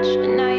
much, and now